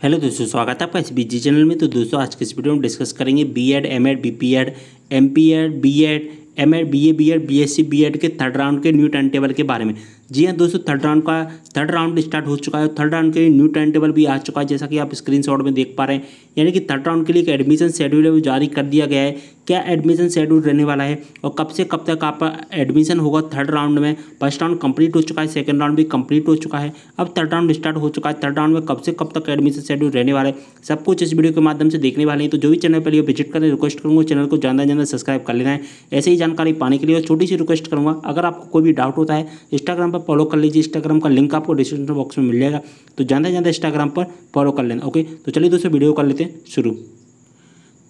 Hello दोस्तों, स्वागत है आपका इस बीजी चैनल में। तो दोस्तों, आज के इस वीडियो में डिस्कस करेंगे B Ed M Ed B P Ed M P Ed B Ed M Ed B A B Ed B S C B Ed के थर्ड राउंड के न्यू टाइम टेबल के बारे में। जी हाँ दोस्तों थर्ड राउंड का थर्ड राउंड स्टार्ट हो चुका है थर्ड राउंड के लिए न्यू टाइम टेबल भी आ चुका है। जैसा कि आप स्क्रीनशॉट में देख पा रहे हैं, यानी कि थर्ड राउंड के लिए एक एडमिशन शेड्यूल है वो जारी कर दिया गया है। क्या एडमिशन शेड्यूल रहने वाला है और कब से कब तक आपका एडमिशन होगा थर्ड राउंड में? फ़र्स्ट राउंड कंप्लीट हो चुका है सेकंड राउंड भी कंप्लीट हो चुका है। अब थर्ड राउंड स्टार्ट हो चुका है थर्ड राउंड में कब से कब तक एडमिशन शेड्यूल रहने वाला है, सब कुछ इस वीडियो के माध्यम से देखने वाले हैं। तो जो भी चैनल पर विज़िट करें रिक्वेस्ट करूँगा चैनल को ज़्यादा ज़्यादा सब्सक्राइब कर लेना है। ऐसे ही जानकारी पाने के लिए छोटी सी रिक्वेस्ट करूँगा, अगर आपको कोई भी डाउट होता है इंस्टाग्राम पर फॉलो कर लीजिए इंस्टाग्राम का लिंक आपको डिस्क्रिप्शन बॉक्स में मिल जाएगा। तो ज़्यादा ज़्यादा इंस्टाग्राम पर फॉलो कर लेना ओके तो चलिए दोस्तों वीडियो कर लेते हैं शुरू।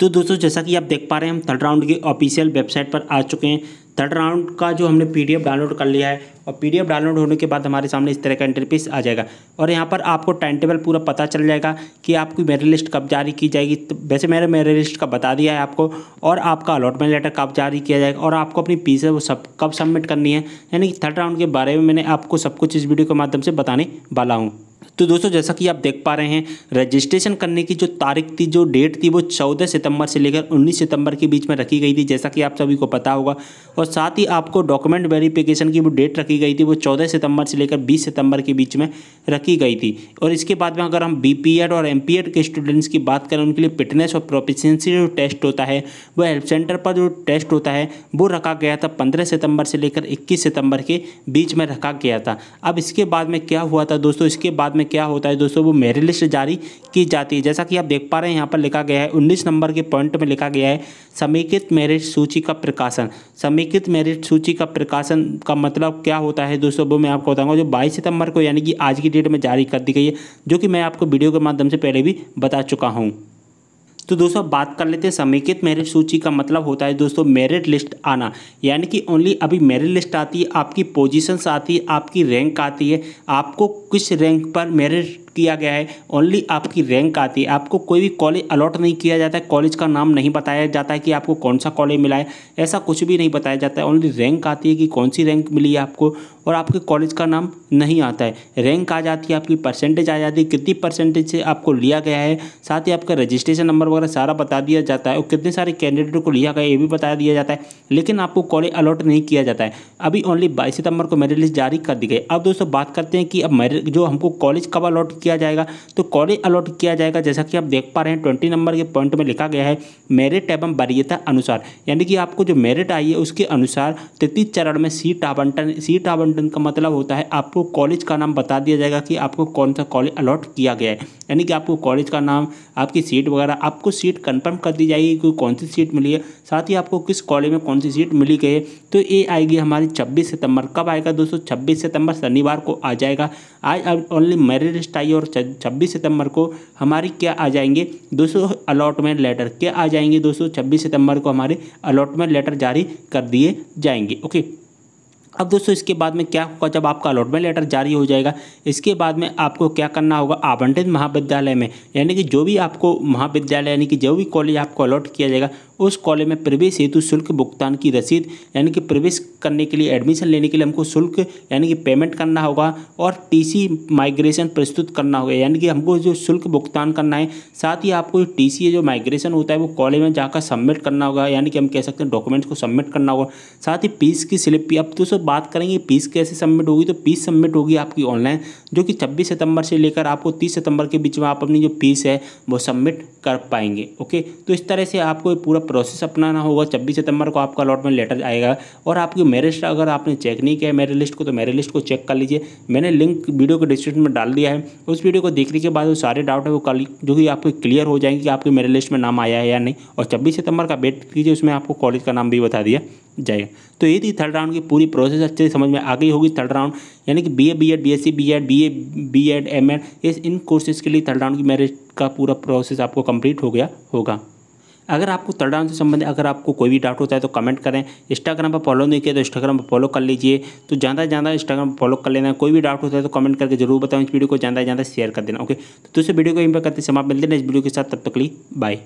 तो दोस्तों, जैसा कि आप देख पा रहे हैं, हम थर्ड राउंड की ऑफिशियल वेबसाइट पर आ चुके हैं। थर्ड राउंड का जो हमने पीडीएफ डाउनलोड कर लिया है, और पीडीएफ डाउनलोड होने के बाद हमारे सामने इस तरह का इंटरफेस आ जाएगा। और यहाँ पर आपको टाइम टेबल पूरा पता चल जाएगा कि आपकी मेरिट लिस्ट कब जारी की जाएगी। तो वैसे मैंने मेरिट लिस्ट का बता दिया है आपको, और आपका अलॉटमेंट लेटर कब जारी किया जाएगा, और आपको अपनी फ़ीस है वो सब कब सबमिट करनी है। यानी कि थर्ड राउंड के बारे में मैंने आपको सब कुछ इस वीडियो के माध्यम से बताने वाला हूँ। तो दोस्तों, जैसा कि आप देख पा रहे हैं रजिस्ट्रेशन करने की जो तारीख थी, जो डेट थी, वो चौदह सितंबर से लेकर उन्नीस सितंबर के बीच में रखी गई थी, जैसा कि आप सभी को पता होगा। और साथ ही आपको डॉक्यूमेंट वेरिफिकेशन की वो डेट रखी गई थी, वो चौदह सितंबर से लेकर बीस सितंबर के बीच में रखी गई थी। और इसके बाद में अगर हम बी और एम के स्टूडेंट्स की बात करें, उनके लिए फिटनेस और प्रोफिशेंसी जो टेस्ट होता है, वो हेल्प सेंटर पर जो टेस्ट होता है, वो रखा गया था पंद्रह सितंबर से लेकर इक्कीस सितंबर के बीच में रखा गया था। अब इसके बाद में क्या हुआ था दोस्तों? इसके बाद में क्या होता है दोस्तों, वो मेरिट लिस्ट जारी की जाती है। जैसा कि आप देख पा रहे हैं, यहाँ पर लिखा गया है, उन्नीस नंबर के पॉइंट में लिखा गया है, समेकित मेरिट सूची का प्रकाशन। समेकित मेरिट सूची का प्रकाशन का मतलब क्या होता है दोस्तों, वो मैं आपको बताऊँगा, जो बाईस सितंबर को यानी कि आज की डेट में जारी कर दी गई है, जो कि मैं आपको वीडियो के माध्यम से पहले भी बता चुका हूँ। तो दोस्तों बात कर लेते हैं, समेकित मेरिट सूची का मतलब होता है दोस्तों मेरिट लिस्ट आना। यानी कि ओनली अभी मेरिट लिस्ट आती है, आपकी पोजीशंस आती है, आपकी रैंक आती है, आपको किस रैंक पर मेरिट किया गया है ओनली आपकी रैंक आती है। आपको कोई भी कॉलेज अलॉट नहीं किया जाता है कॉलेज का नाम नहीं बताया जाता है कि आपको कौन सा कॉलेज मिला है, ऐसा कुछ भी नहीं बताया जाता है। ओनली रैंक आती है कि कौन सी रैंक मिली है आपको और आपके कॉलेज का नाम नहीं आता है। रैंक आ जाती है, आपकी परसेंटेज आ जाती है, कितनी परसेंटेज से आपको लिया गया है, साथ ही आपका रजिस्ट्रेशन नंबर वगैरह सारा बता दिया जाता है और कितने सारे कैंडिडेट को लिया गया ये भी बता दिया जाता है। लेकिन आपको कॉलेज अलॉट नहीं किया जाता है। अभी ओनली बाईस सितंबर को मेरिट लिस्ट जारी कर दी गई। अब दोस्तों बात करते हैं कि अब मेरिट जो हमको कॉलेज कब अलॉट किया जाएगा? तो कॉलेज अलॉट किया जाएगा, जैसा कि आप देख पा रहे हैं ट्वेंटी नंबर के पॉइंट में लिखा गया है मेरिट एवं वरीयता अनुसार। यानी कि आपको जो मेरिट आई है, उसके अनुसार तृतीय चरण में सीट आवंटन सीट आवंटन का मतलब होता है, आपको कॉलेज का नाम बता दिया जाएगा कि आपको कौन सा कॉलेज अलॉट किया गया है। यानी कि आपको कॉलेज का नाम, आपकी सीट वगैरह, आपको सीट कन्फर्म कर दी जाएगी कि कौन सी सीट मिली है, साथ ही आपको किस कॉलेज में कौन सी सीट मिली गई है। तो ये आएगी हमारी छब्बीस सितंबर। कब आएगा दोस्तों? छब्बीस सितंबर शनिवार को आ जाएगा। आज ओनली मेरिट लिस्ट आई और छब्बीस सितंबर को हमारी क्या आ जाएँगे? दोस्तों अलॉटमेंट लेटर क्या आ जाएँगे दोस्तों छब्बीस सितंबर को? हमारे अलॉटमेंट लेटर जारी कर दिए जाएँगे। ओके अब दोस्तों, इसके बाद में क्या होगा? जब आपका अलॉटमेंट लेटर जारी हो जाएगा, इसके बाद में आपको क्या करना होगा? आवंटित महाविद्यालय में। यानी कि जो भी आपको महाविद्यालय, यानी कि जो भी कॉलेज आपको अलॉट किया जाएगा, उस कॉलेज में प्रवेश हेतु शुल्क भुगतान की रसीद, यानी कि प्रवेश करने के लिए एडमिशन लेने के लिए हमको शुल्क, यानी कि पेमेंट करना होगा और टीसी माइग्रेशन प्रस्तुत करना होगा। यानी कि हमको जो शुल्क भुगतान करना है, साथ ही आपको टी सी जो माइग्रेशन होता है, वो कॉलेज में जाकर सबमिट करना होगा। यानी कि हम कह सकते हैं डॉक्यूमेंट्स को सबमिट करना होगा। साथ ही फ़ीस की स्लिप भी। अब तो सब बात करेंगे फ़ीस कैसे सबमिट होगी तो फ़ीस सबमिट होगी आपकी ऑनलाइन जो कि छब्बीस सितंबर से लेकर आपको तीस सितंबर के बीच में आप अपनी जो फ़ीस है, वो सबमिट कर पाएँगे। ओके? तो इस तरह से आपको पूरा प्रोसेस अपनाना होगा। छब्बीस सितंबर को आपका अलॉटमेंट लेटर आएगा और आपकी मेरिट अगर आपने चेक नहीं किया है मेरिट लिस्ट को तो मेरिट लिस्ट को चेक कर लीजिए। मैंने लिंक वीडियो के डिस्क्रिप्शन में डाल दिया है। उस वीडियो को देखने के बाद वो सारे डाउट है वो कल जो कि आपको क्लियर हो जाएँगे कि आपके मेरिट लिस्ट में नाम आया है या नहीं। और छब्बीस सितंबर का वेट कीजिए, उसमें आपको कॉलेज का नाम भी बता दिया जाएगा। तो ये थी थर्ड राउंड की पूरी प्रोसेस अच्छे से समझ में आ गई होगी थर्ड राउंड यानी कि B A B Ed B S C B Ed B A B Ed M Ed इस इन कोर्सेज के लिए थर्ड राउंड की मेरिट का पूरा प्रोसेस आपको कंप्लीट हो गया होगा। अगर आपको राउंड से संबंधित अगर आपको कोई भी डाउट होता है तो कमेंट करें। इंस्टाग्राम पर फॉलो नहीं किया तो इंस्टाग्राम पर फॉलो कर लीजिए। तो ज़्यादा से ज़्यादा इंस्टाग्राम पर फॉलो कर लेना। कोई भी डाउट होता है तो कमेंट करके ज़रूर बताओ इस वीडियो को ज़्यादा से ज़्यादा शेयर कर देना। ओके तो दूसरे वीडियो को पर करते समाप्त। मिलते हैं इस वीडियो के साथ। तब तक ली बाय